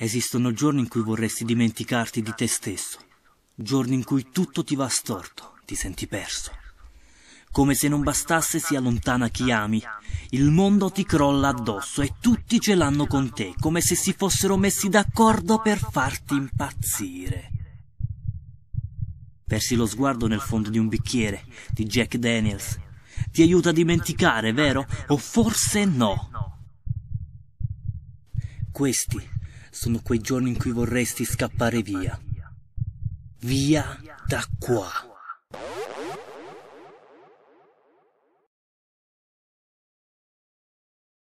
Esistono giorni in cui vorresti dimenticarti di te stesso, giorni in cui tutto ti va storto, ti senti perso. Come se non bastasse si allontana chi ami, il mondo ti crolla addosso e tutti ce l'hanno con te, come se si fossero messi d'accordo per farti impazzire. Persi lo sguardo nel fondo di un bicchiere di Jack Daniels. Ti aiuta a dimenticare, vero? O forse no. Questi sono quei giorni in cui vorresti scappare via. Via da qua.